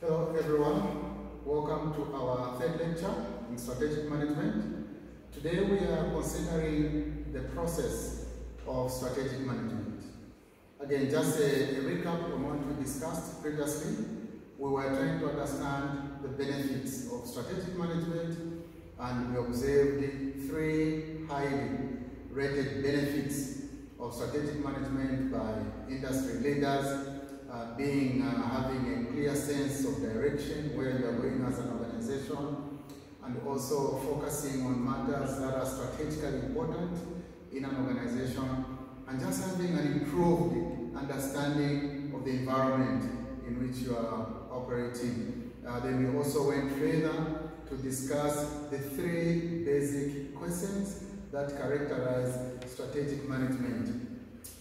Hello everyone, welcome to our third lecture in strategic management. Today we are considering the process of strategic management. Again, just a, a recap on what we discussed previously. We were trying to understand the benefits of strategic management and we observed three highly rated benefits of strategic management by industry leaders uh, being uh, having a clear sense of direction where you are going as an organization and also focusing on matters that are strategically important in an organization and just having an improved understanding of the environment in which you are operating. Uh, then we also went further to discuss the three basic questions that characterize strategic management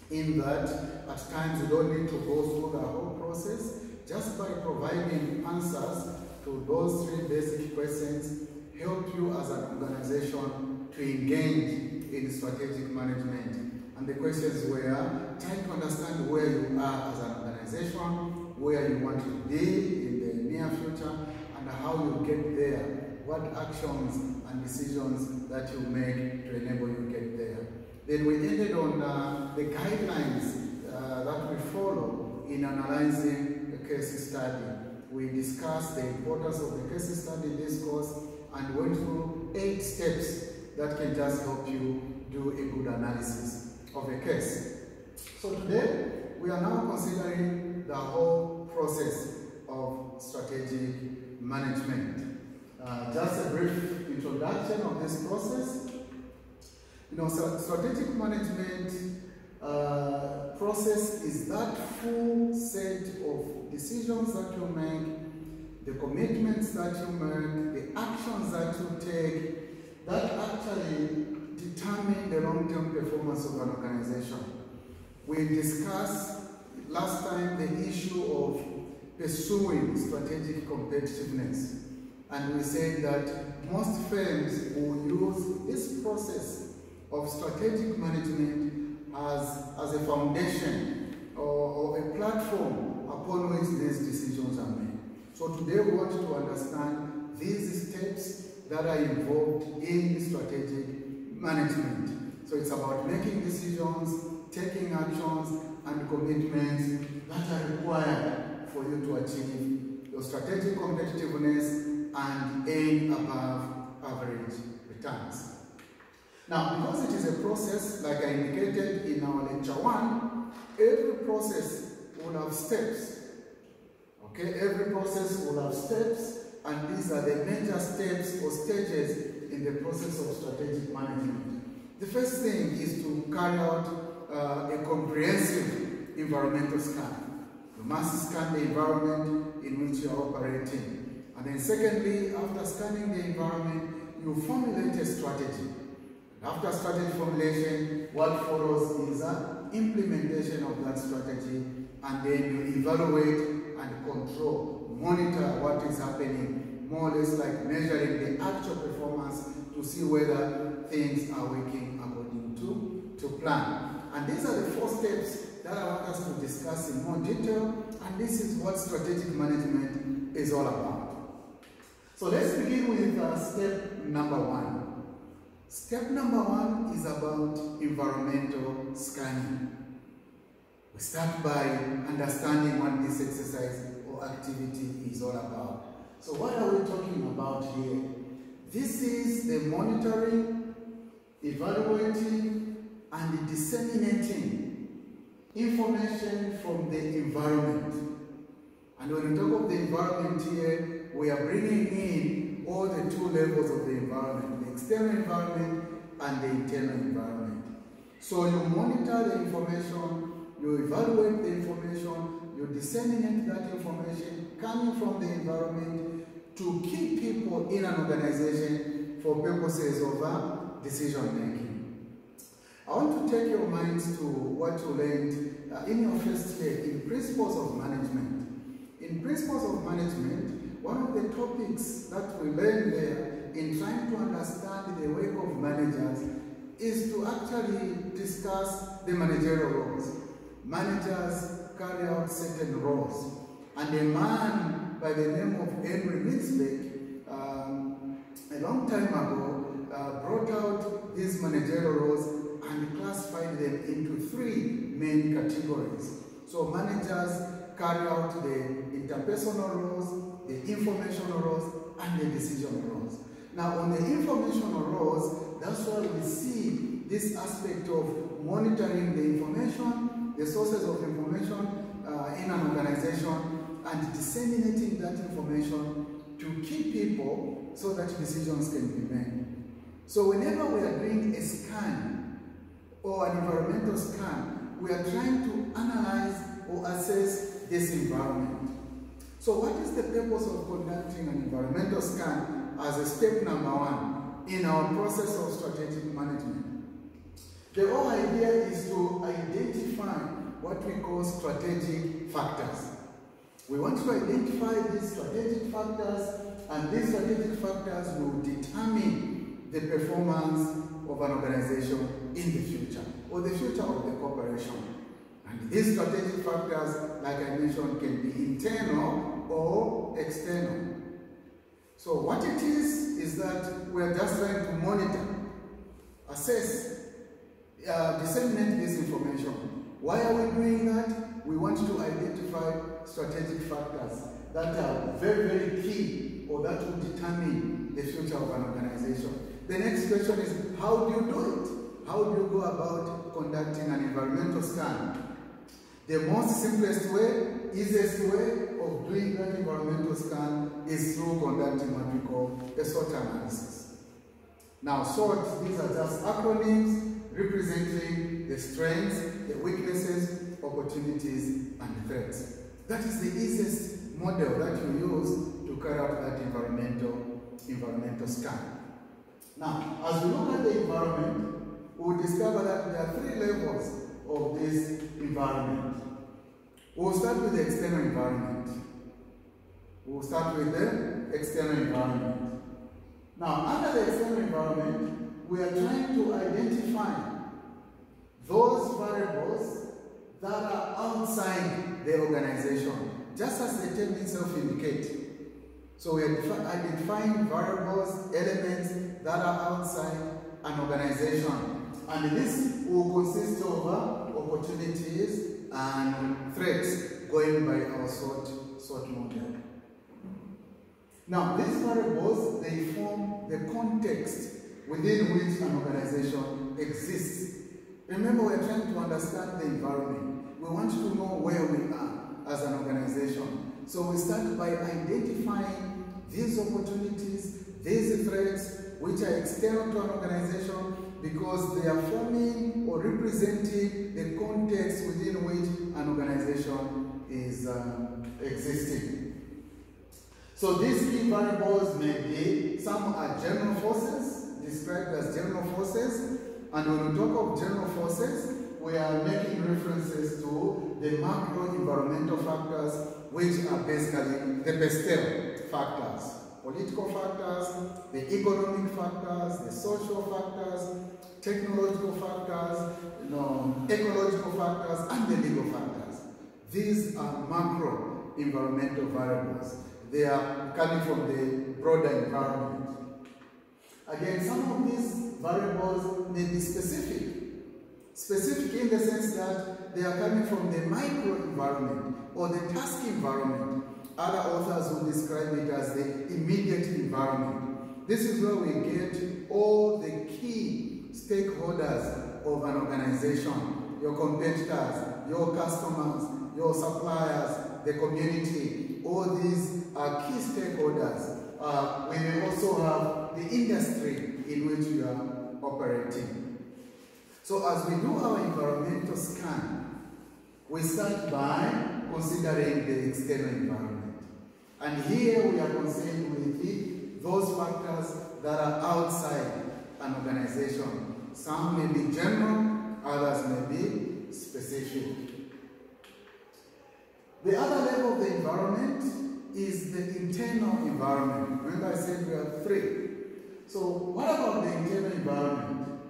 in that at times you don't need to go through the whole process just by providing answers to those three basic questions help you as an organization to engage in strategic management. And the questions were trying to understand where you are as an organization where you want to be in the near future and how you get there. What actions and decisions that you make to enable you then we ended on uh, the guidelines uh, that we follow in analyzing a case study. We discussed the importance of the case study in this course and went through eight steps that can just help you do a good analysis of a case. So today, we are now considering the whole process of strategic management. Uh, just a brief introduction of this process. You know, so strategic management uh, process is that full set of decisions that you make, the commitments that you make, the actions that you take, that actually determine the long-term performance of an organization. We discussed last time the issue of pursuing strategic competitiveness. And we said that most firms will use this process of strategic management as, as a foundation or, or a platform upon which these decisions are made. So today we want to understand these steps that are involved in strategic management. So it's about making decisions, taking actions, and commitments that are required for you to achieve your strategic competitiveness and aim above average returns. Now, because it is a process, like I indicated in our lecture one, every process will have steps. Okay, every process will have steps, and these are the major steps or stages in the process of strategic management. The first thing is to carry out uh, a comprehensive environmental scan. You must scan the environment in which you are operating. And then secondly, after scanning the environment, you formulate a strategy. After strategy formulation, what follows is an implementation of that strategy and then you evaluate and control, monitor what is happening, more or less like measuring the actual performance to see whether things are working according to, to plan. And these are the four steps that I want us to discuss in more detail and this is what strategic management is all about. So let's begin with uh, step number one. Step number one is about environmental scanning. We start by understanding what this exercise or activity is all about. So what are we talking about here? This is the monitoring, evaluating, and disseminating information from the environment. And when we talk of the environment here, we are bringing in all the two levels of the environment, external environment and the internal environment. So you monitor the information, you evaluate the information, you disseminate that information coming from the environment to keep people in an organization for purposes of uh, decision making. I want to take your minds to what you learned uh, in your first year in Principles of Management. In Principles of Management, one of the topics that we learn there in trying to understand the work of managers is to actually discuss the managerial roles. Managers carry out certain roles, and a man by the name of Henry Mintzberg, um, a long time ago, uh, brought out these managerial roles and classified them into three main categories. So managers carry out the interpersonal roles, the informational roles, and the decision roles. Now on the informational roles, that's where we see this aspect of monitoring the information, the sources of information uh, in an organization, and disseminating that information to key people so that decisions can be made. So whenever we are doing a scan or an environmental scan, we are trying to analyze or assess this environment. So what is the purpose of conducting an environmental scan as a step number one in our process of strategic management? The whole idea is to identify what we call strategic factors. We want to identify these strategic factors and these strategic factors will determine the performance of an organization in the future or the future of the corporation. And these strategic factors, like I mentioned, can be internal or external. So what it is, is that we're just trying to monitor, assess, uh, disseminate this information. Why are we doing that? We want to identify strategic factors that are very, very key or that will determine the future of an organization. The next question is, how do you do it? How do you go about conducting an environmental scan? The most simplest way, easiest way of doing that environmental scan is through conducting what we call a SWOT analysis. Now, SWOT, these are just acronyms representing the strengths, the weaknesses, opportunities, and threats. That is the easiest model that you use to carry out that environmental, environmental scan. Now, as we look at the environment, we will discover that there are three levels of this environment. We'll start with the external environment. We'll start with the external environment. Now, under the external environment, we are trying to identify those variables that are outside the organization, just as the term itself indicates. So we are identifying variables, elements that are outside an organization. And this will consist of uh, opportunities and threats going by our SWOT, SWOT model. Now, these variables, they form the context within which an organization exists. Remember, we're trying to understand the environment. We want to know where we are as an organization. So we start by identifying these opportunities, these threats, which are external to an organization because they are forming or representing the context within which an organization is uh, existing. So these key variables may be, some are general forces, described as general forces, and when we talk of general forces, we are making references to the macro environmental factors, which are basically the PESTEL factors. Political factors, the economic factors, the social factors, technological factors, ecological factors, and the legal factors. These are macro environmental variables. They are coming from the broader environment. Again, some of these variables may be specific. Specific in the sense that they are coming from the micro environment or the task environment. Other authors will describe it as the immediate environment. This is where we get all the key stakeholders of an organization, your competitors, your customers, your suppliers, the community, all these are key stakeholders. Uh, we may also have the industry in which you are operating. So as we do our environmental scan, we start by considering the external environment. And here we are concerned with the, those factors that are outside an organization. Some may be general, others may be specific. The other level of the environment is the internal environment. Remember I said we are three. So what about the internal environment?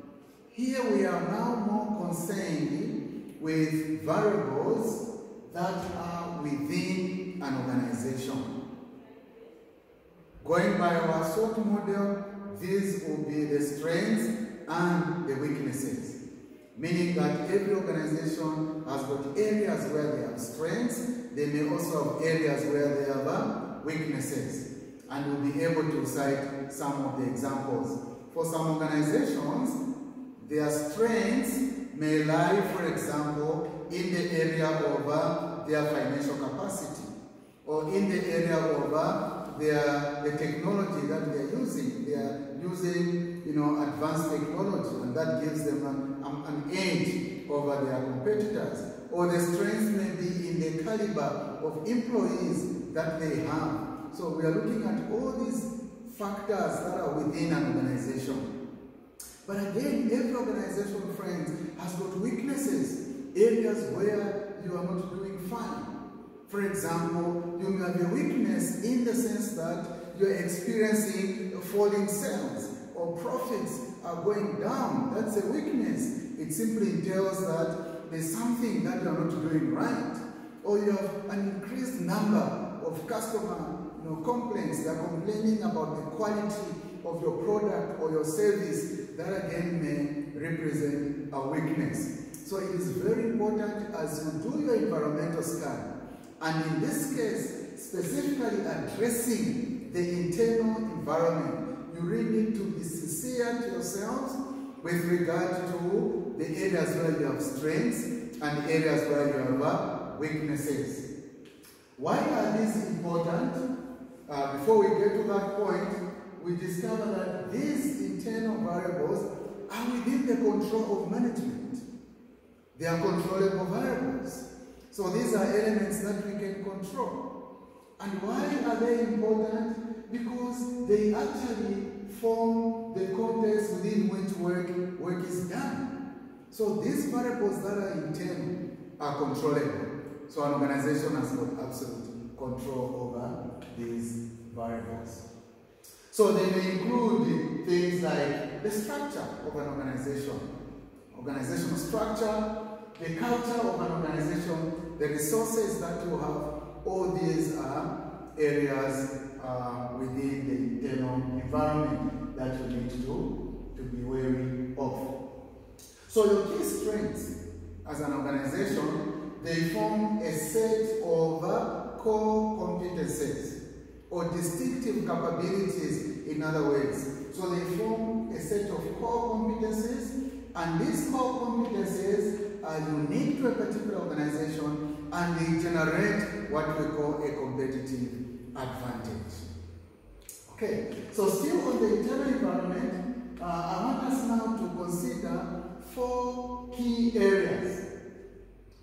Here we are now more concerned with variables that are within an organization. Going by our SWOT model, these will be the strengths and the weaknesses. Meaning that every organization has got areas where they have strengths, they may also have areas where they have uh, weaknesses. And we'll be able to cite some of the examples. For some organizations, their strengths may lie, for example, in the area of uh, their financial capacity or in the area of uh, their, the technology that they are using. They are using you know, advanced technology and that gives them an, an edge over their competitors. Or the strength may be in the caliber of employees that they have. So we are looking at all these factors that are within an organization. But again, every organization, friends, has got weaknesses, areas where you are not doing fine. For example, you may have a weakness in the sense that you're experiencing falling sales or profits are going down. That's a weakness. It simply entails that there's something that you're not doing right. Or you have an increased number of customer you know, complaints. They're complaining about the quality of your product or your service. That again may represent a weakness. So it is very important as you do your environmental scan, and in this case, specifically addressing the internal environment, you really need to be sincere to yourselves with regard to the areas where you have strengths and the areas where you have weaknesses. Why are these important? Uh, before we get to that point, we discover that these internal variables are within the control of management. They are controllable variables. So these are elements that we can control. And why are they important? Because they actually form the context within which work, work is done. So these variables that are in internal are controllable. So an organization has got absolute control over these variables. So they may include things like the structure of an organization, organizational structure, the culture of an organization, the resources that you have, all these are areas uh, within the internal environment that you need to, to be wary of. So your key strengths as an organization, they form a set of uh, core competencies or distinctive capabilities in other words. So they form a set of core competencies and these core competencies are unique to a particular organization and they generate what we call a competitive advantage. Okay, so still on the internal environment, uh, I want us now to consider four key areas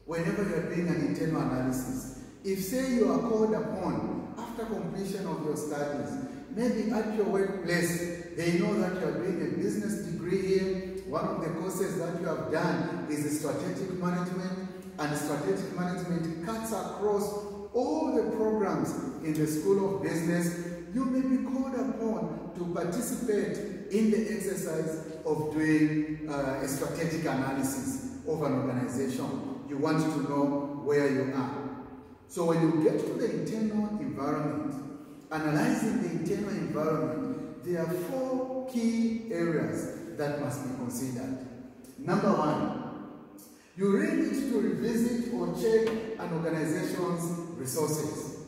whenever you're doing an internal analysis. If say you are called upon after completion of your studies, maybe at your workplace, they know that you are doing a business degree here. One of the courses that you have done is strategic management, and strategic management cuts across all the programs in the School of Business. You may be called upon to participate in the exercise of doing uh, a strategic analysis of an organization. You want to know where you are. So when you get to the internal environment, analyzing the internal environment, there are four key areas that must be considered. Number one, you really need to revisit or check an organization's resources.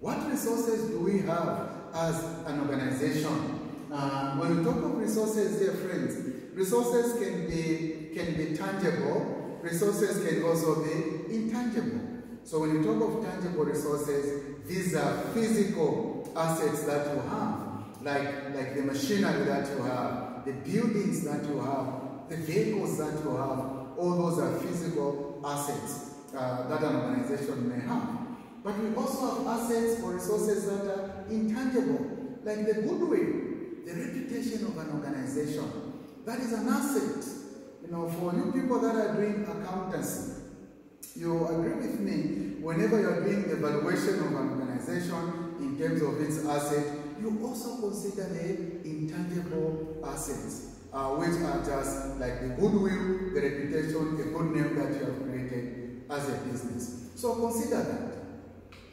What resources do we have as an organization? Uh, when we talk of resources, dear friends, resources can be, can be tangible, resources can also be intangible. So when you talk of tangible resources, these are physical assets that you have, like, like the machinery that you have, the buildings that you have, the vehicles that you have, all those are physical assets uh, that an organization may have. But we also have assets or resources that are intangible, like the goodwill, the reputation of an organization. That is an asset. You know, for you people that are doing accountancy, you agree with me, whenever you are doing evaluation of an organization in terms of its asset, you also consider the intangible assets, uh, which are just like the goodwill, the reputation, the good name that you have created as a business. So consider that.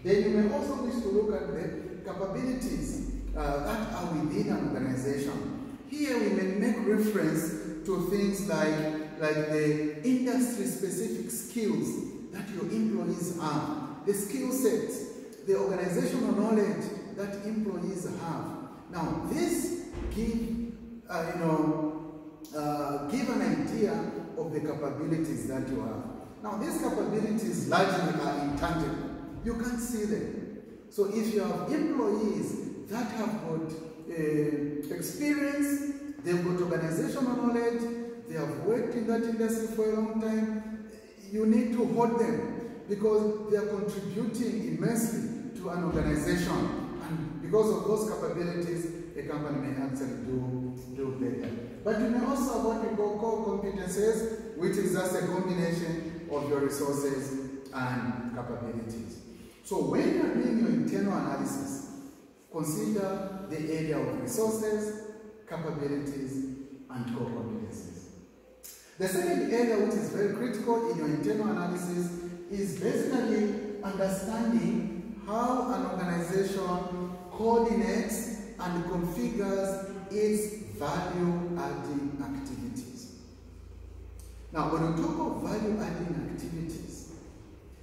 Then you may also wish to look at the capabilities uh, that are within an organization. Here we may make reference to things like, like the industry-specific skills that your employees have, the skill sets, the organizational knowledge that employees have. Now, this give, uh, you know, uh, give an idea of the capabilities that you have. Now, these capabilities largely are intangible. You can't see them. So if you have employees that have got uh, experience, they've got organizational knowledge, they have worked in that industry for a long time, you need to hold them because they are contributing immensely to an organization. And because of those capabilities, a company may actually do, do better. But you may also have what we call core competences, which is just a combination of your resources and capabilities. So when you're doing your internal analysis, consider the area of resources, capabilities, and competencies. The second area which is very critical in your internal analysis is basically understanding how an organization coordinates and configures its value-adding activities. Now, when we talk of value-adding activities,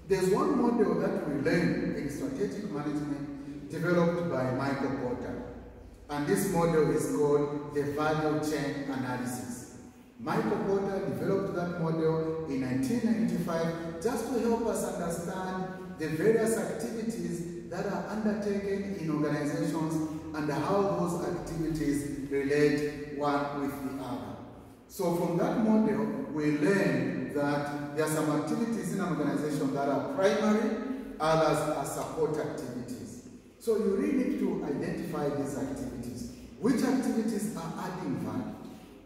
there's one model that we learn in strategic management developed by Michael Porter. And this model is called the value chain analysis. Michael Porter developed that model in 1995 just to help us understand the various activities that are undertaken in organizations and how those activities relate one with the other. So from that model, we learn that there are some activities in an organization that are primary, others are support activities. So you really need to identify these activities. Which activities are adding value?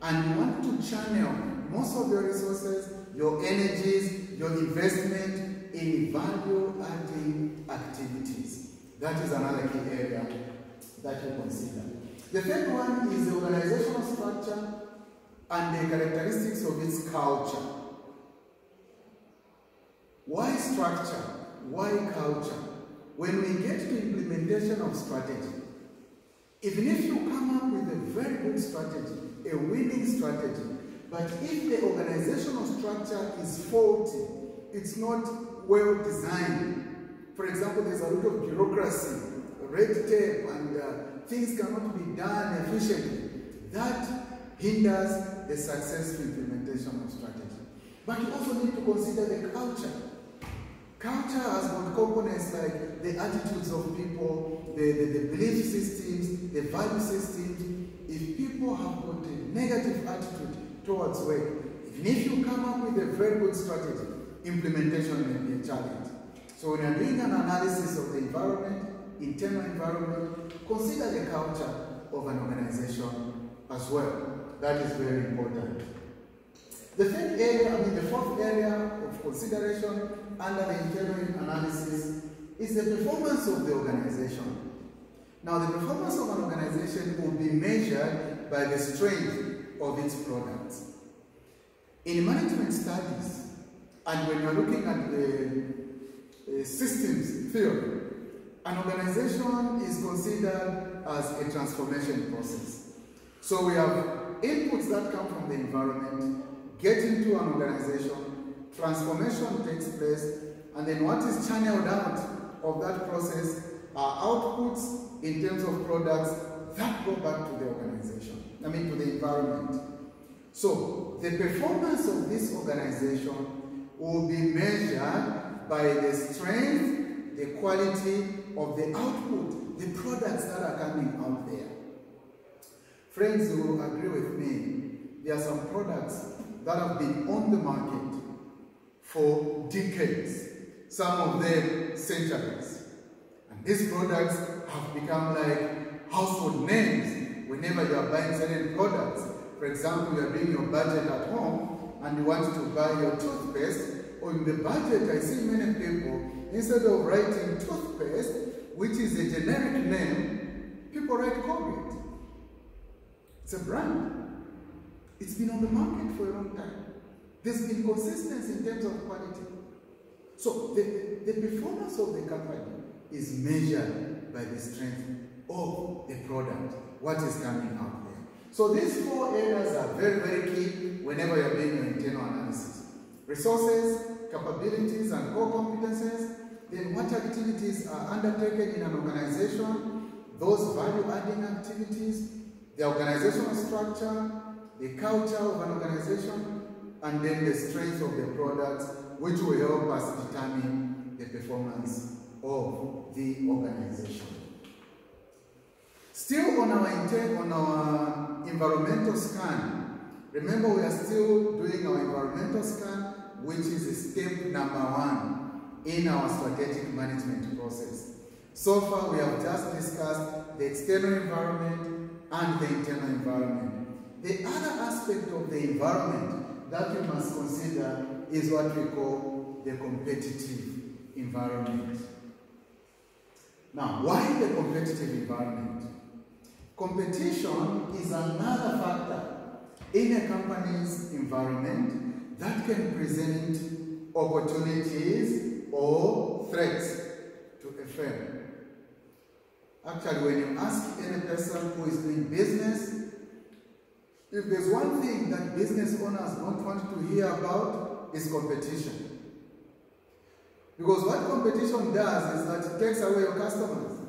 And you want to channel most of your resources, your energies, your investment in value-adding activities. That is another key area that you consider. The third one is the organizational structure and the characteristics of its culture. Why structure? Why culture? When we get to implementation of strategy, even if you come up with a very good strategy, a winning strategy, but if the organizational structure is faulty, it's not well designed. For example, there's a lot of bureaucracy, red tape, and uh, things cannot be done efficiently. That hinders the successful implementation of strategy. But you also need to consider the culture. Culture has got components like the attitudes of people, the, the, the belief systems, the value systems. If people have got a negative attitude towards work, even if you come up with a very good strategy, implementation may be a challenge. So when you're doing an analysis of the environment, internal environment, consider the culture of an organization as well. That is very important. The third area, I mean the fourth area of consideration under the internal analysis is the performance of the organization. Now the performance of an organization will be measured by the strength of its products. In management studies, and when you're looking at the uh, systems theory, an organization is considered as a transformation process. So we have inputs that come from the environment, get into an organization, transformation takes place, and then what is channeled out of that process are outputs in terms of products that go back to the organization, I mean to the environment. So the performance of this organization will be measured by the strength, the quality of the output, the products that are coming out there. Friends will agree with me, there are some products that have been on the market for decades, some of them centuries. And these products have become like household names whenever you are buying certain products. For example, you are doing your budget at home and you want to buy your toothpaste, or in the budget, I see many people, instead of writing toothpaste, which is a generic name, people write Colgate. It's a brand. It's been on the market for a long time. There's consistency in terms of quality. So the, the performance of the company is measured by the strength of the product, what is coming out there. So these four areas are very, very key whenever you're doing your internal analysis. Resources, capabilities, and core competences, then what activities are undertaken in an organization, those value-adding activities, the organizational structure, the culture of an organization, and then the strength of the products, which will help us determine the performance of the organization. Still on our intent, on our environmental scan, remember we are still doing our environmental scan, which is step number one in our strategic management process. So far, we have just discussed the external environment and the internal environment. The other aspect of the environment that you must consider is what we call the competitive environment. Now, why the competitive environment? Competition is another factor in a company's environment that can present opportunities or threats to a firm. Actually, when you ask any person who is doing business, if there's one thing that business owners don't want to hear about is competition. Because what competition does is that it takes away your customers.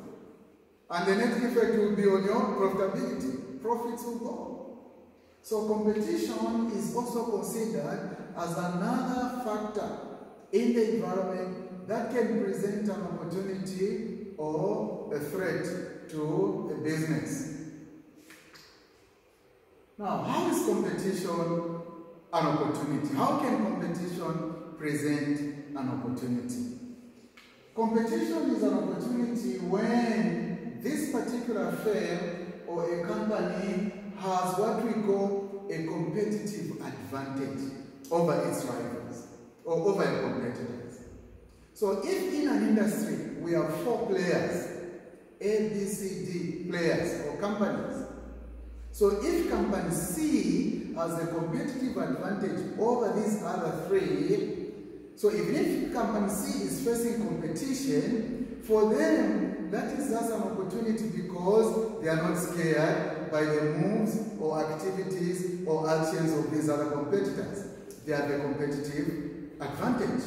And the net effect will be on your profitability. Profits will go. So competition is also considered as another factor in the environment that can present an opportunity or a threat to a business. Now, how is competition an opportunity? How can competition present an opportunity? Competition is an opportunity when this particular firm or a company has what we call a competitive advantage over its rivals or over its competitors. So if in an industry we have four players, A, B, C, D players or companies, so if company C has a competitive advantage over these other three, so even if company C is facing competition, for them that is just an opportunity because they are not scared by the moves or activities or actions of these other competitors. They have a competitive advantage.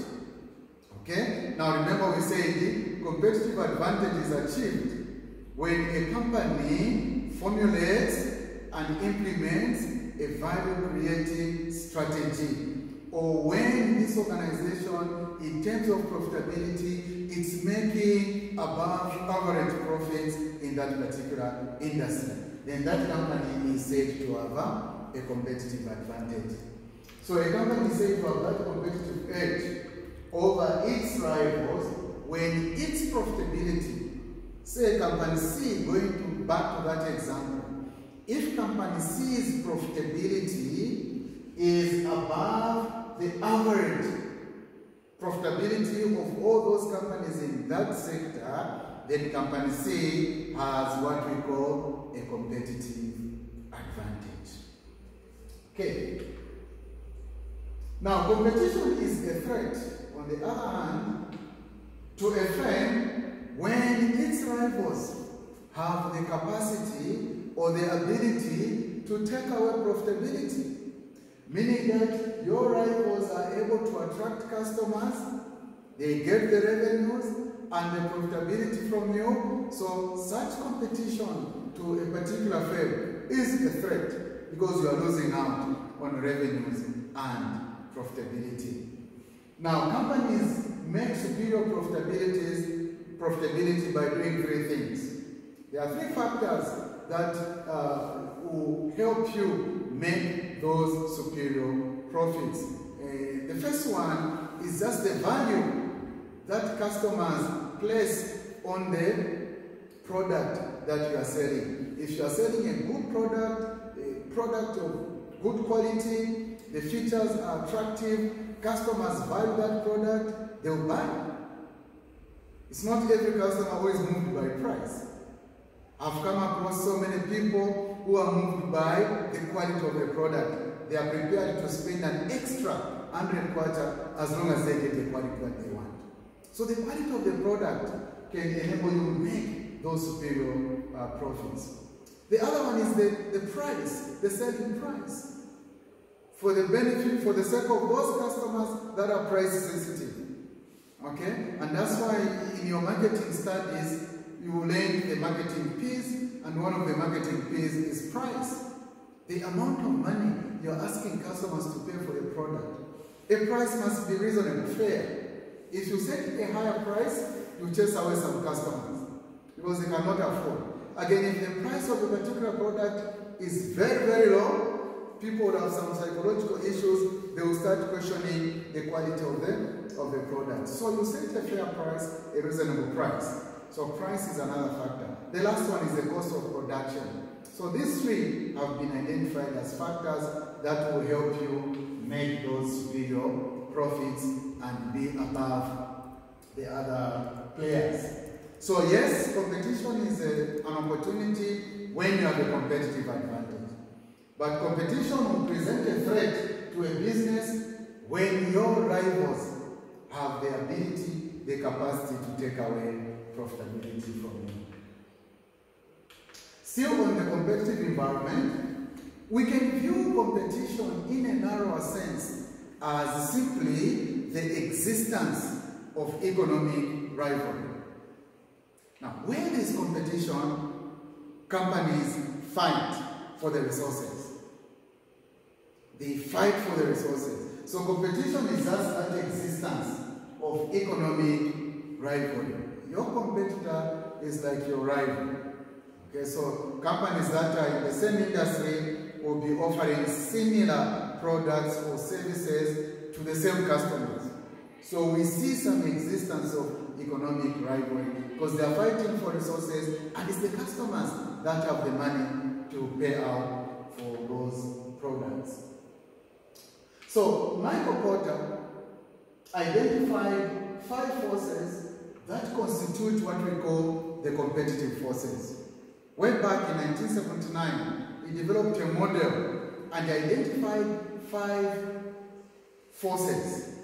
Okay? Now remember we said competitive advantage is achieved when a company formulates and implements a value-creating strategy. Or when this organization, in terms of profitability, it's making above average profits in that particular industry, then that company is said to have a competitive advantage. So a company is said to have that competitive edge over its rivals when its profitability, say company C, going to back to that example, if company C's profitability is above the average profitability of all those companies in that sector, then company C has what we call a competitive advantage. Okay. Now, competition is a threat, on the other hand, to a firm when its rivals have the capacity or the ability to take away profitability. Meaning that your rivals are able to attract customers, they get the revenues and the profitability from you. So such competition to a particular firm is a threat because you are losing out on revenues and profitability. Now, companies make superior profitabilities, profitability by doing three things. There are three factors that uh, will help you make those superior profits. Uh, the first one is just the value that customers place on the product that you are selling. If you are selling a good product, a product of good quality, the features are attractive, customers value that product, they'll buy. It's not every customer always moved by price. I've come across so many people who are moved by the quality of the product. They are prepared to spend an extra 100 kwacha as long as they get the quality that they want. So the quality of the product can enable you to make those superior uh, profits. The other one is the, the price, the selling price. For the benefit, for the sake of those customers that are price sensitive. Okay? And that's why in your marketing studies, you will learn the marketing Ps, and one of the marketing Ps is price. The amount of money you're asking customers to pay for a product. A price must be reasonable, fair. If you set a higher price, you chase away some customers because they cannot afford. Again, if the price of a particular product is very, very low, people will have some psychological issues. They will start questioning the quality of the, of the product. So you set a fair price, a reasonable price. So price is another factor. The last one is the cost of production. So these three have been identified as factors that will help you make those video profits and be above the other players. So yes, competition is a, an opportunity when you have a competitive advantage. But competition will present a threat to a business when your rivals have the ability, the capacity to take away profitability. Still on the competitive environment, we can view competition in a narrower sense as simply the existence of economic rivalry. Now, where competition, companies fight for the resources. They fight for the resources. So competition is just that existence of economic rivalry. Your competitor is like your rival. Okay, so companies that are in the same industry will be offering similar products or services to the same customers. So we see some existence of economic rivalry because they are fighting for resources and it's the customers that have the money to pay out for those products. So Michael Porter identified five forces that constitute what we call the competitive forces. Way back in 1979, he developed a model and identified five forces.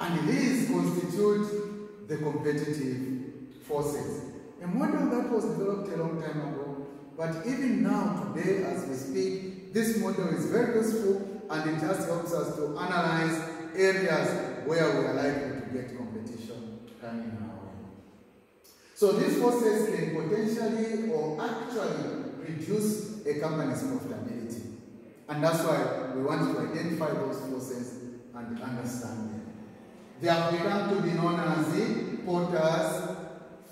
And these constitute the competitive forces. A model that was developed a long time ago, but even now, today, as we speak, this model is very useful and it just helps us to analyze areas where we are likely to get competition coming way. So these forces can potentially or actually reduce a company's profitability. And that's why we want to identify those forces and understand them. They have become to be known as the Porter's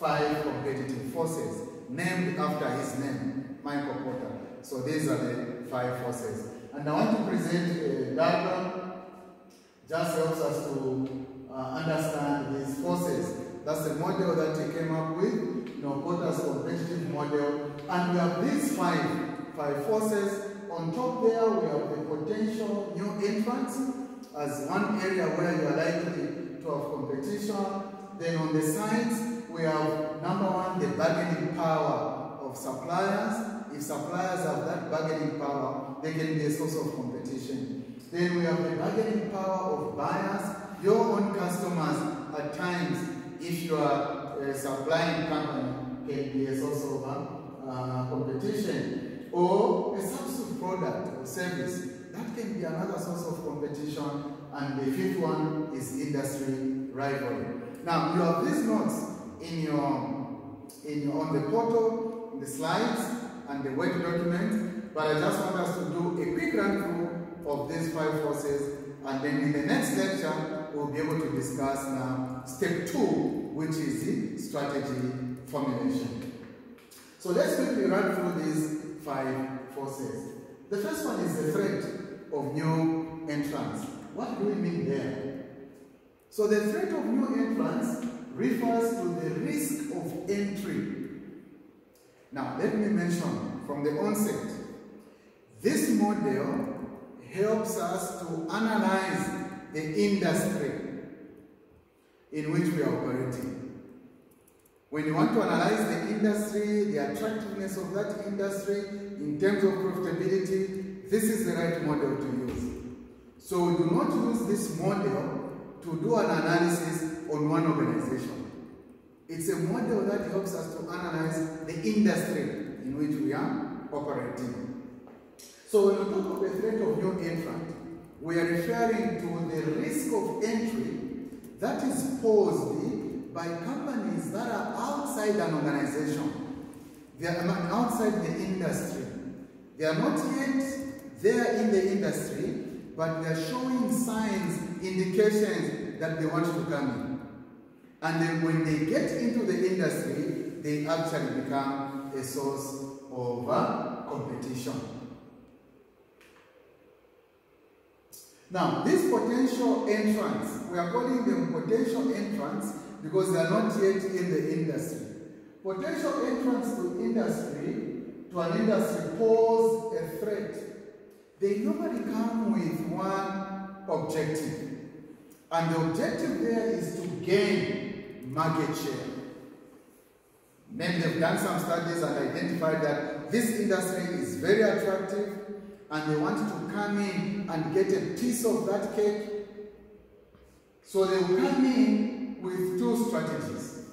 five competitive forces, named after his name, Michael Porter. So these are the five forces. And I want to present a diagram, just helps us to uh, understand these forces. That's the model that he came up with, you know, Porter's competitive model. And we have these five, five forces. On top there, we have the potential new entrants as one area where you are likely to have competition. Then on the sides, we have number one, the bargaining power of suppliers. If suppliers have that bargaining power, they can be a source of competition. Then we have the bargaining power of buyers, your own customers at times, if you are a supplying company, can be a source of uh, competition. Or a substitute product or service, that can be another source of competition. And the fifth one is industry rivalry. Now, you have these notes in your, in your, on the portal, in the slides, and the Word document, but I just want us to do a quick run through of these five forces, and then in the next lecture, we'll be able to discuss now step two, which is the strategy formulation. So let's quickly run through these five forces. The first one is the threat of new entrants. What do we mean there? So the threat of new entrants refers to the risk of entry. Now, let me mention from the onset, this model helps us to analyze the industry in which we are operating. When you want to analyze the industry, the attractiveness of that industry in terms of profitability, this is the right model to use. So do not use this model to do an analysis on one organization. It's a model that helps us to analyze the industry in which we are operating. So when we talk of the threat of new entrant, we are referring to the risk of entry that is posed by companies that are outside an organization. They are outside the industry. They are not yet there in the industry, but they are showing signs, indications that they want to come in. And then when they get into the industry, they actually become a source of uh, competition. Now, these potential entrants, we are calling them potential entrants because they are not yet in the industry. Potential entrants to industry, to an industry pose a threat. They normally come with one objective. And the objective there is to gain market share. Maybe they've done some studies and identified that this industry is very attractive and they want to come in and get a piece of that cake. So they will come in with two strategies.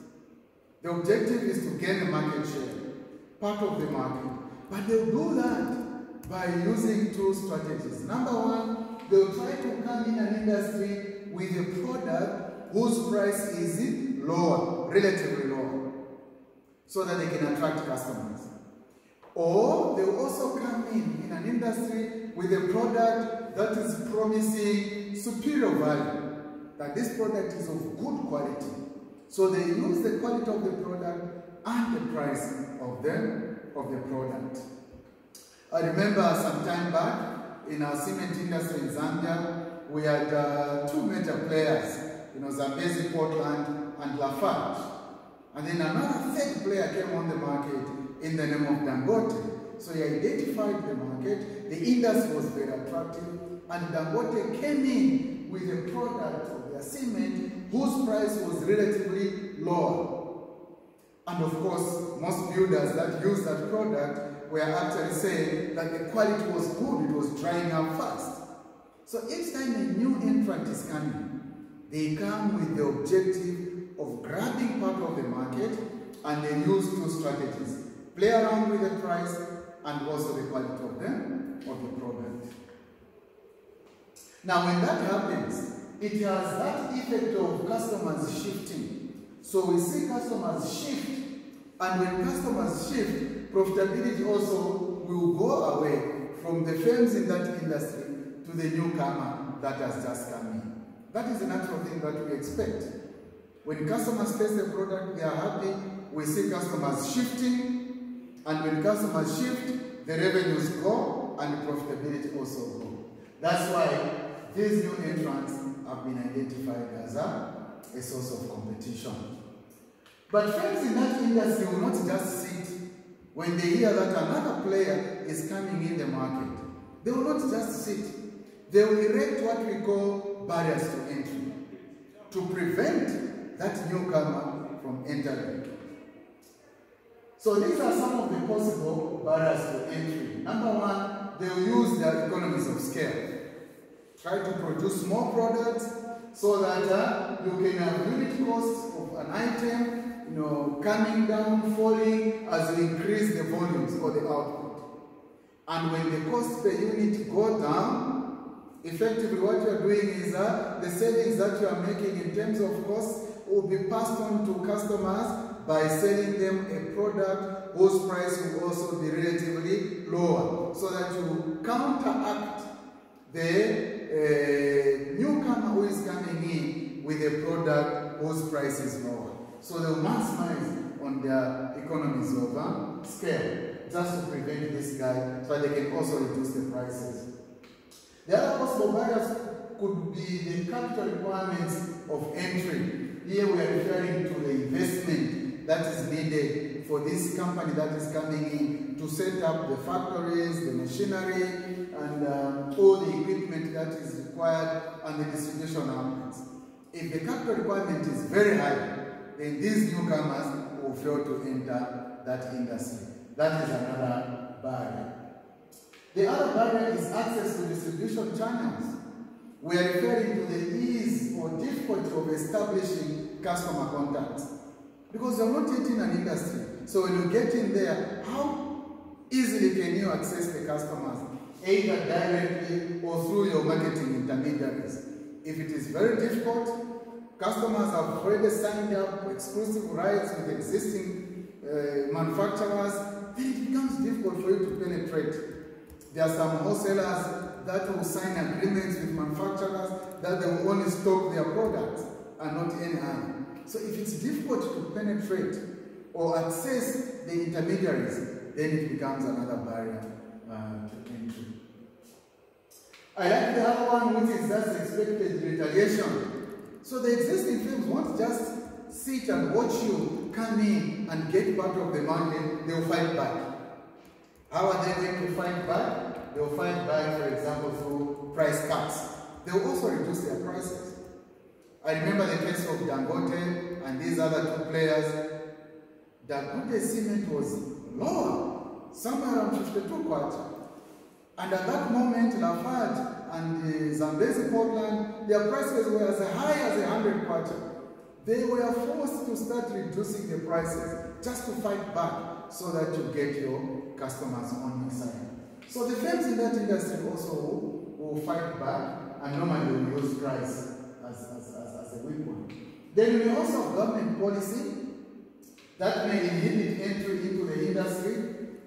The objective is to gain a market share, part of the market. But they'll do that by using two strategies. Number one, they'll try to come in an industry with a product whose price is lower, relatively lower, so that they can attract customers. Or they will also come in in an industry with a product that is promising superior value, that this product is of good quality. So they use the quality of the product and the price of the, of the product. I remember some time back in our cement industry in Zambia, we had uh, two major players, you know, Zambezi Portland and Lafarge. And then another third player came on the market in the name of Dangote. So he identified the market, the industry was very attractive, and Dangote came in with a product of their cement whose price was relatively lower. And of course, most builders that used that product were actually saying that the quality was good, it was drying up fast. So each time a new entrant is coming, they come with the objective of grabbing part of the market and they use two strategies. Play around with the price and also the quality of the, of the product. Now when that happens, it has that effect of customers shifting. So we see customers shift and when customers shift, profitability also will go away from the firms in that industry to the newcomer that has just come in. That is a natural thing that we expect. When customers taste the product, they are happy. We see customers shifting. And when customers shift, the revenues go and profitability also go. That's why these new entrants have been identified as a, a source of competition. But firms in that industry will not just sit when they hear that another player is coming in the market. They will not just sit. They will erect what we call barriers to entry to prevent that newcomer from entering. So these are some of the possible barriers to entry. Number one, they will use their economies of scale. Try to produce more products so that uh, you can have unit costs of an item you know, coming down, falling as you increase the volumes or the output. And when the cost per unit go down, effectively what you are doing is that the savings that you are making in terms of costs will be passed on to customers by selling them a product whose price will also be relatively lower so that you counteract the uh, newcomer who is coming in with a product whose price is lower. So they'll maximize on their economies of uh, scale just to prevent this guy so they can also reduce the prices. The other possible barriers could be the capital requirements of entry. Here we are referring to the investment that is needed for this company that is coming in to set up the factories, the machinery, and um, all the equipment that is required and the distribution outlets. If the capital requirement is very high, then these newcomers will fail to enter that industry. That is another barrier. The other barrier is access to distribution channels. We are referring to the ease or difficulty of establishing customer contacts. Because you're not yet in an industry. So when you get in there, how easily can you access the customers? Either directly or through your marketing intermediaries. If it is very difficult, customers have already signed up exclusive rights with existing uh, manufacturers, then it becomes difficult for you to penetrate. There are some wholesalers that will sign agreements with manufacturers that they will only stock their products and not any other. So if it's difficult to penetrate or access the intermediaries, then it becomes another barrier uh, to entry. I like the other one which is just expected retaliation. So the existing firms won't just sit and watch you come in and get part of the money, they'll fight back. How are they going to fight back? They'll fight back, for example, through price cuts. They'll also reduce their prices. I remember the case of Dangote and these other two players. Dangote cement was lower, somewhere around 52 kwacha. And at that moment, Lafarge and uh, Zambezi Portland, their prices were as high as 100 kwacha. They were forced to start reducing the prices just to fight back so that you get your customers on your side. So the firms in that industry also will fight back and normally will use price we also have government policy that may inhibit entry into the industry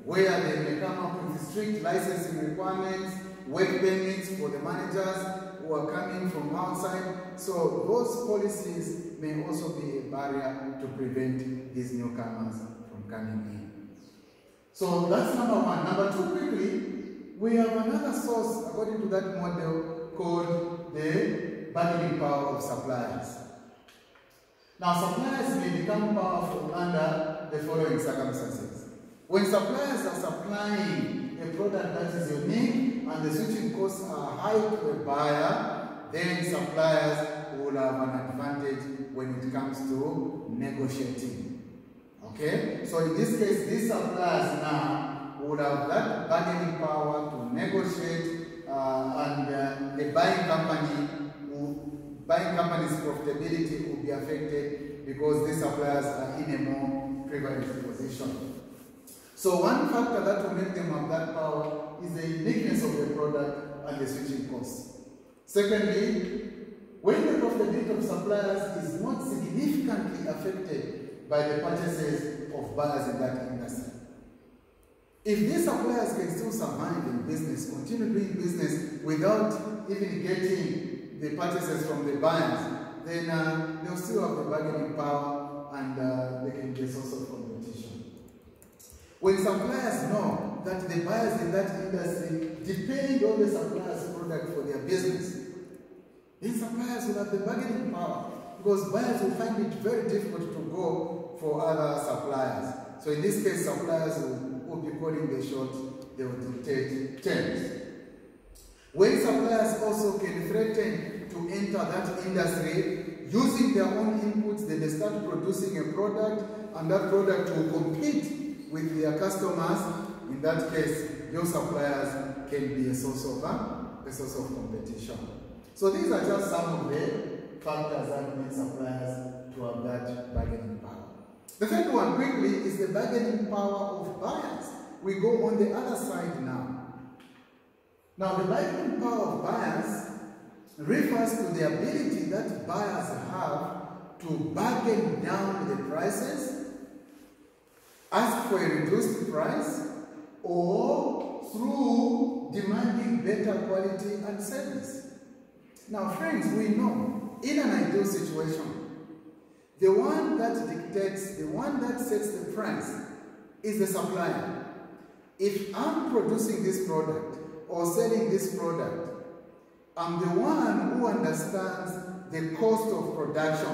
where they may come up with strict licensing requirements, work permits for the managers who are coming from outside. So those policies may also be a barrier to prevent these newcomers from coming in. So that's number one. Number two, quickly, we have another source according to that model called the bargaining power of suppliers. Now, suppliers may become powerful under the following circumstances. When suppliers are supplying a product that is unique and the switching costs are high to a buyer, then suppliers will have an advantage when it comes to negotiating. Okay? So in this case, these suppliers now would have that bargaining power to negotiate uh, and uh, the buying company buying company's profitability will be affected because these suppliers are in a more privileged position. So one factor that will make them have that power is the uniqueness of the product and the switching costs. Secondly, when the profitability of suppliers is not significantly affected by the purchases of buyers in that industry. If these suppliers can still survive in business, continue doing business without even getting the purchases from the buyers, then uh, they'll still have the bargaining power and uh, they can be a source of competition. When suppliers know that the buyers in that industry depend on the supplier's product for their business, then suppliers will have the bargaining power because buyers will find it very difficult to go for other suppliers. So in this case, suppliers will, will be calling the shots, they will dictate terms. When suppliers also can threaten to enter that industry using their own inputs, then they start producing a product and that product will compete with their customers. In that case, your suppliers can be a source of, a source of competition. So these are just some of the factors that make suppliers to have that bargaining power. The third one, quickly, is the bargaining power of buyers. We go on the other side now. Now, the bargaining power of buyers refers to the ability that buyers have to bargain down the prices, ask for a reduced price, or through demanding better quality and service. Now, friends, we know in an ideal situation, the one that dictates, the one that sets the price is the supplier. If I'm producing this product or selling this product, I'm the one who understands the cost of production,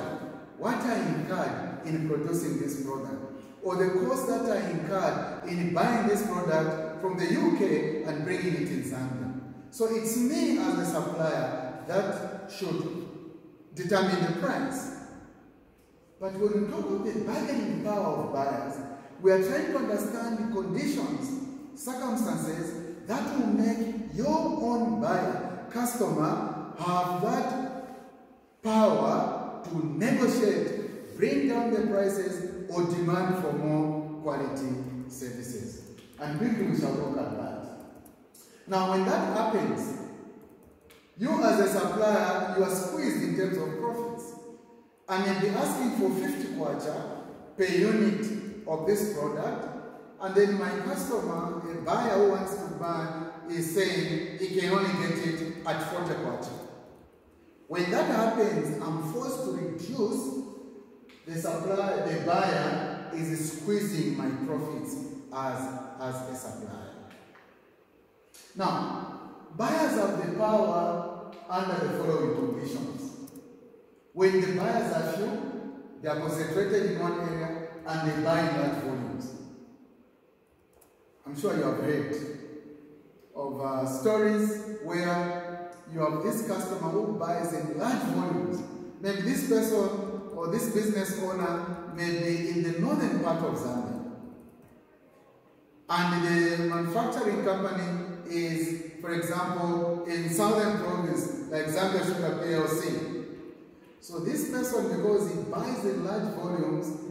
what I incurred in producing this product, or the cost that I incurred in buying this product from the UK and bringing it in Zambia. So it's me as a supplier that should determine the price. But when we talk about the bargaining power of buyers, we are trying to understand the conditions, circumstances that will make your own buyer, customer, have that power to negotiate, bring down the prices, or demand for more quality services. And quickly we shall look at that. Now, when that happens, you as a supplier, you are squeezed in terms of profits. And you'll be asking for 50 kwacha per unit of this product, and then my customer, a buyer who wants to buy, is saying he can only get it at 40 kwacha. When that happens, I'm forced to reduce the supplier, the buyer is squeezing my profits as, as a supplier. Now, buyers have the power under the following conditions. When the buyers are few, they are concentrated in one area and they buy in large volumes. I'm sure you have heard of uh, stories where you have this customer who buys in large volumes. Maybe this person or this business owner may be in the northern part of Zambia. And the manufacturing company is, for example, in southern province, like Zambia Sugar PLC. So this person, because he buys in large volumes,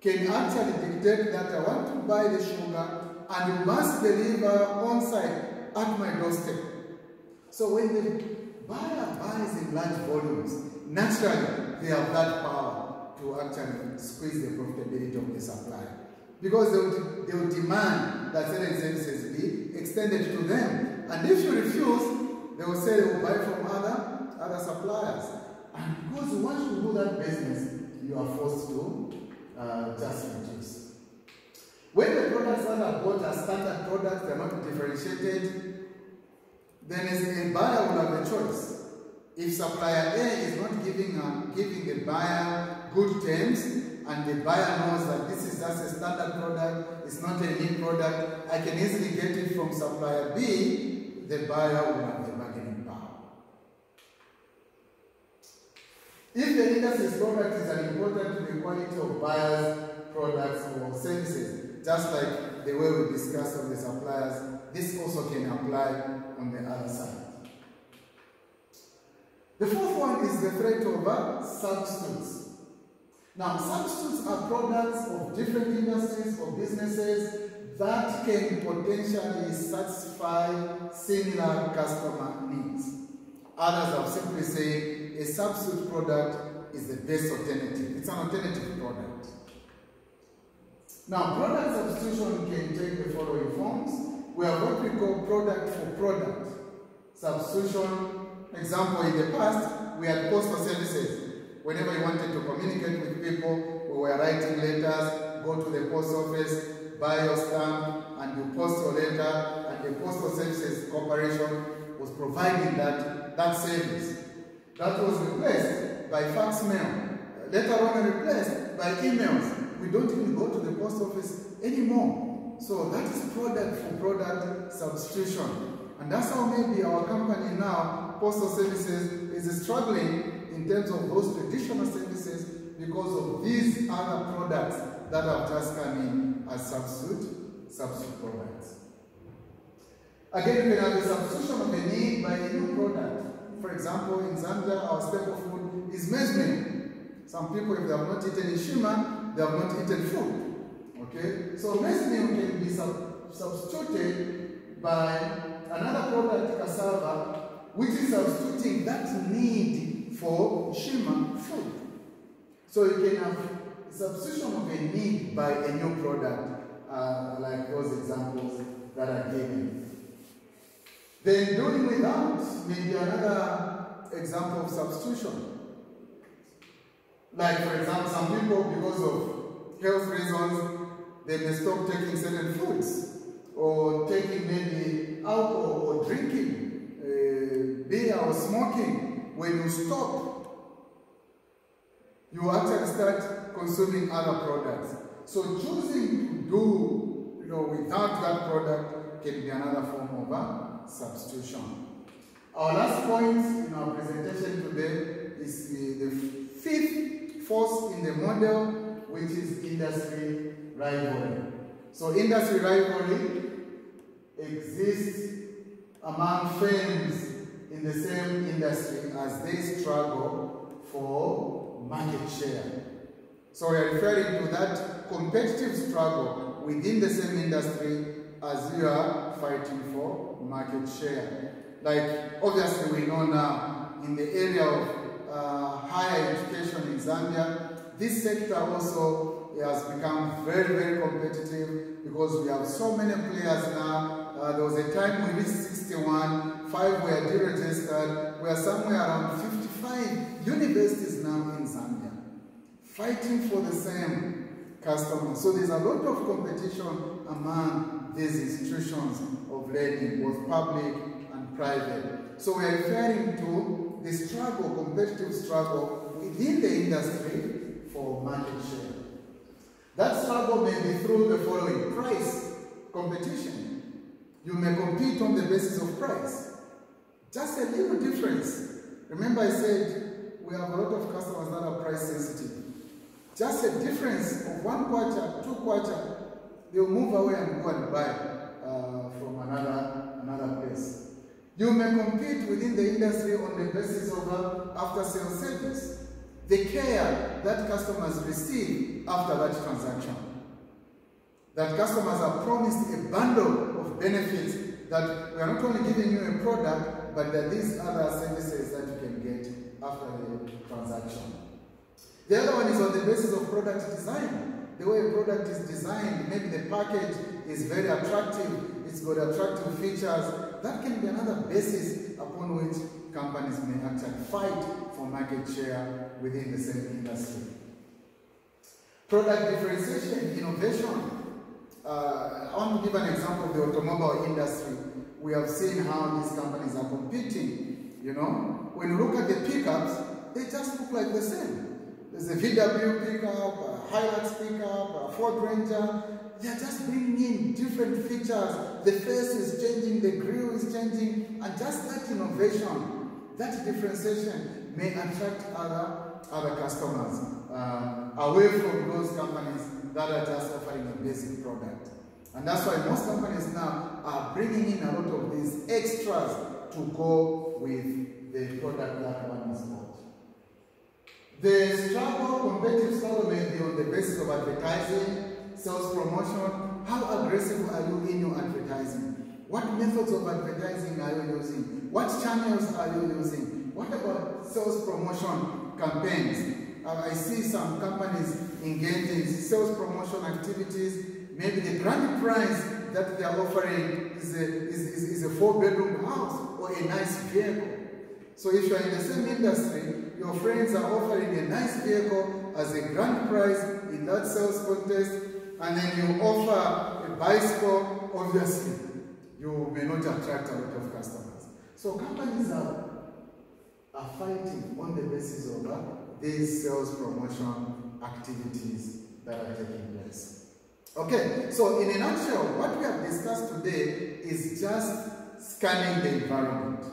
can actually dictate that I want to buy the sugar and you must deliver on site at my doorstep. So when the buyer buys in large volumes, naturally they have that power to actually squeeze the profitability of the supplier. Because they will, they will demand that certain services be extended to them. And if you refuse, they will say they will buy from other, other suppliers. And because once you do that business, you are forced to uh, just reduce. When the products that are bought are standard products, they are not differentiated, then as a buyer will have a choice. If supplier A is not giving, a, giving the buyer good terms, and the buyer knows that this is just a standard product, it's not a new product, I can easily get it from supplier B, the buyer will have the bargaining power. If the industry's product is an important to the quality of buyers' products or services, just like the way we discussed on the suppliers, this also can apply on the other side. The fourth one is the threat of uh, substitutes. Now, substitutes are products of different industries or businesses that can potentially satisfy similar customer needs. Others have simply said a substitute product is the best alternative. It's an alternative product. Now, product substitution can take the following forms. We have what we call product for product substitution. Example, in the past, we had postal services. Whenever you wanted to communicate with people, we were writing letters, go to the post office, buy your stamp, and you post your letter, and the Postal Services Corporation was providing that, that service. That was replaced by fax mail. Later on replaced by emails. We don't even go to the post office anymore. So that is product for product substitution. And that's how maybe our company now, Postal Services, is struggling in terms of those traditional services because of these other products that have just come in as substitute, substitute products. Again, we have a substitution of a need by a new product. For example, in Zambia, our staple food is meal. Some people, if they have not eaten nshima, they have not eaten food. Okay? So maize can be sub substituted by another product, cassava, which is substituting that need for nshima food. So you can have substitution of a need by a new product, uh, like those examples that are given. Then doing without may be another example of substitution. Like for example, some people, because of health reasons, they may stop taking certain foods or taking maybe alcohol or drinking uh, beer or smoking. When you stop, you actually start consuming other products. So choosing to do, you know, without that product can be another form of a substitution. Our last point in our presentation today is the, the fifth force in the model, which is industry rivalry. So industry rivalry exists among firms in the same industry as they struggle for market share. So we are referring to that competitive struggle within the same industry as you are fighting for market share. Like obviously we know now in the area of uh, higher education in Zambia, this sector also has become very, very competitive because we have so many players now. Uh, there was a time we reached 61, five were deregistered. We are somewhere around 55 universities now in Zambia fighting for the same customers. So there's a lot of competition among these institutions of learning, both public and private. So we are referring to the struggle, competitive struggle within the industry for market share. That struggle may be through the following price competition. You may compete on the basis of price. Just a little difference. Remember I said we have a lot of customers that are price sensitive. Just a difference of one quarter, two quarter, they'll move away and go and buy uh, from another, another place. You may compete within the industry on the basis of uh, after-sales service, the care that customers receive after that transaction. That customers are promised a bundle of benefits that we are not only giving you a product, but that these other services that you can get after the transaction. The other one is on the basis of product design. The way a product is designed, maybe the package is very attractive, it's got attractive features. That can be another basis upon which companies may actually fight for market share within the same industry. Product differentiation, innovation. Uh, I want to give an example of the automobile industry. We have seen how these companies are competing. You know, when you look at the pickups, they just look like the same. There's a VW pickup, a Hilux pickup, a Ford Ranger. They're just bringing in different features. The face is changing, the grill is changing, and just that innovation, that differentiation may attract other, other customers uh, away from those companies that are just offering a basic product. And that's why most companies now are bringing in a lot of these extras to go with the product that one is bought. The struggle, competitive struggle may be on the basis of advertising, sales promotion. How aggressive are you in your advertising? What methods of advertising are you using? What channels are you using? What about sales promotion campaigns? Uh, I see some companies engage in sales promotion activities. Maybe the grand prize that they are offering is a, is, is, is a four-bedroom house or a nice vehicle. So if you are in the same industry, your friends are offering a nice vehicle as a grand prize in that sales contest, and then you offer a bicycle, obviously, you may not attract a lot of customers. So companies are, are fighting on the basis of uh, these sales promotion activities that are taking place. Okay, so in a nutshell, what we have discussed today is just scanning the environment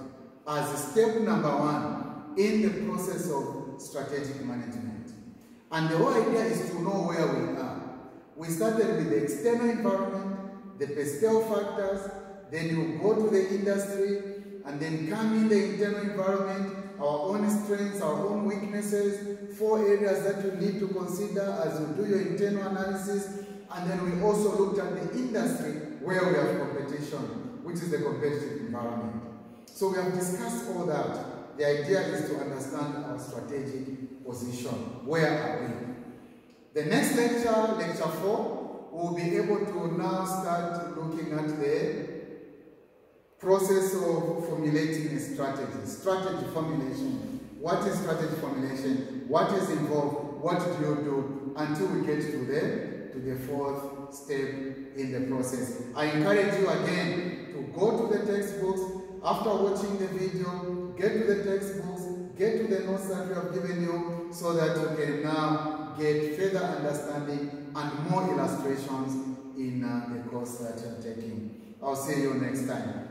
as step number one in the process of strategic management. And the whole idea is to know where we are. We started with the external environment, the Pestel factors, then you go to the industry, and then come in the internal environment, our own strengths, our own weaknesses, four areas that you need to consider as you do your internal analysis, and then we also looked at the industry where we have competition, which is the competitive environment. So we have discussed all that. The idea is to understand our strategic position. Where are we? The next lecture, lecture 4, we'll be able to now start looking at the process of formulating a strategy. Strategy formulation. What is strategy formulation? What is involved? What do you do? Until we get to the, to the fourth step in the process. I encourage you again to go to the textbooks, after watching the video, get to the textbooks, get to the notes that we have given you so that you can now get further understanding and more illustrations in uh, the course that you're taking. I'll see you next time.